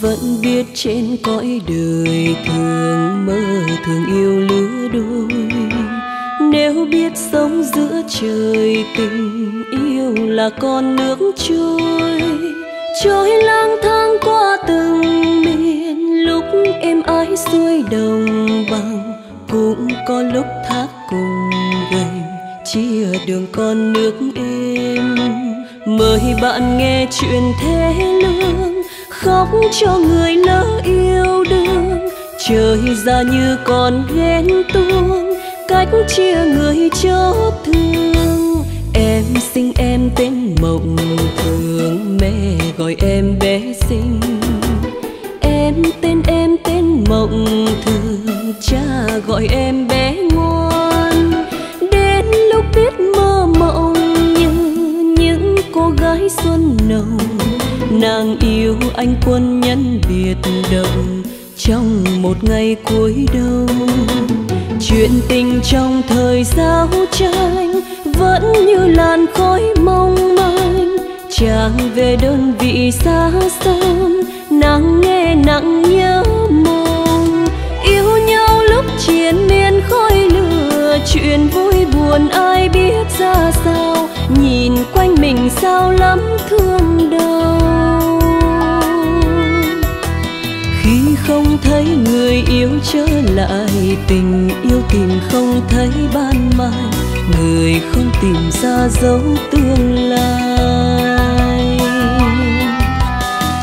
vẫn biết trên cõi đời thường mơ thường yêu lứa đôi. Nếu biết sống giữa trời, tình yêu là con nước trôi. Trôi lang thang qua từng miền, lúc em ái xuôi đồng bằng. Cũng có lúc thác cùng gầy chia đường con nước êm. Mời bạn nghe chuyện thế lương khóc cho người lỡ yêu đương. Trời ra như còn ghen tuông, cách chia người chót thương. Em sinh em tên mộng thường, mẹ gọi em bé xinh. Em tên em tên mộng thường, cha gọi em nàng yêu anh quân nhân biệt động trong một ngày cuối đông. Chuyện tình trong thời giao tranh vẫn như làn khói mong manh. Chàng về đơn vị xa xăm nàng nghe nặng nhớ mong. Yêu nhau lúc chiến miên khói lửa, chuyện vui buồn ai biết ra sao. Nhìn quanh mình sao lắm thương lại, tình yêu tìm không thấy ban mai, người không tìm ra dấu tương lai.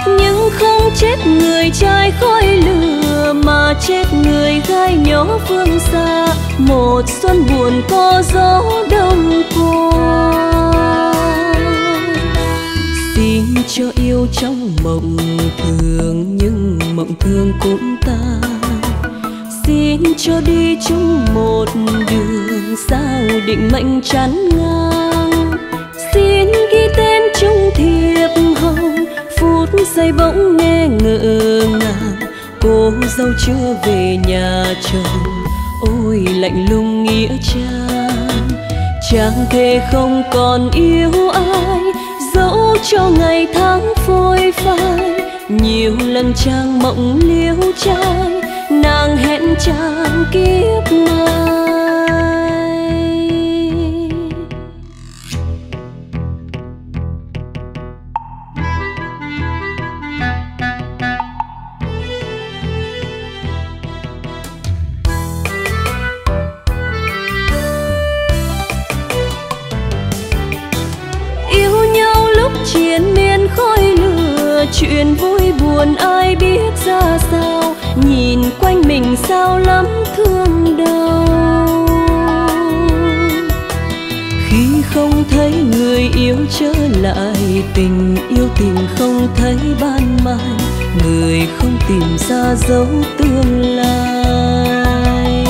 Nhưng không chết người trai khói lửa, mà chết người gái nhỏ phương xa, một xuân buồn có gió đông qua. Xin cho yêu trong mộng thường nhưng mộng thương cũng ta xin cho đi chung một đường sao định mệnh chán ngang. Xin ghi tên chung thiệp hồng, phút giây bỗng nghe ngỡ ngàng. Cô dâu chưa về nhà chồng, ôi lạnh lùng nghĩa trang. Chàng thề không còn yêu ai, dẫu cho ngày tháng phôi phai, nhiều lần trang mộng liêu trai rằng hẹn chàng kiếp này. Yêu nhau lúc triền miên khói lửa chuyện vui buồn ai biết ra sao, nhìn quanh mình sao lắm thương đau. Khi không thấy người yêu trở lại, tình yêu tìm không thấy ban mai, người không tìm ra dấu tương lai.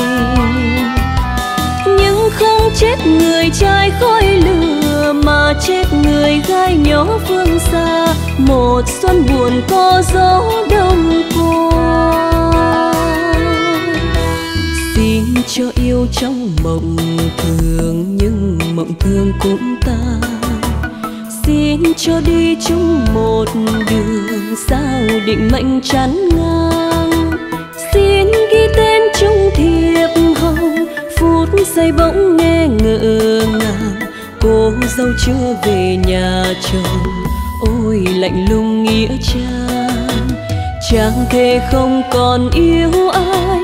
Nhưng không chết người trai khói lửa, mà chết người gái nhỏ phương xa một xuân buồn có gió đông qua. Xin cho yêu trong mộng thường, nhưng mộng thương cũng ta. Xin cho đi chung một đường, sao định mệnh chắn ngang. Xin ghi tên chung thiệp hồng, phút giây bỗng nghe ngỡ ngàng. Cô dâu chưa về nhà chồng ôi, lạnh lùng nghĩa trang. Chẳng thề không còn yêu ai,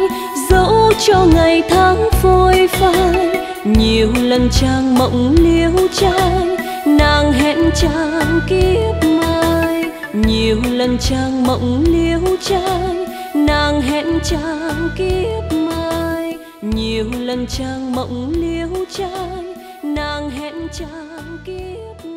dẫu cho ngày tháng phôi phai. Nhiều lần trang mộng liêu trai, nàng hẹn chàng kiếp mai. Nhiều lần trang mộng liêu trai, nàng hẹn chàng kiếp mai. Nhiều lần trang mộng liêu trai, nàng hẹn chàng kiếp mai.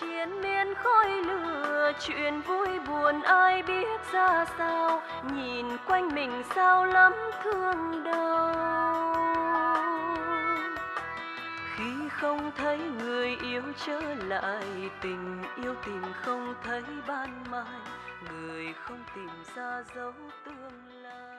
Chiến miên khói lửa, chuyện vui buồn ai biết ra sao? Nhìn quanh mình sao lắm thương đau. Khi không thấy người yêu trở lại, tình yêu tìm không thấy ban mai. Người không tìm ra dấu tương lai.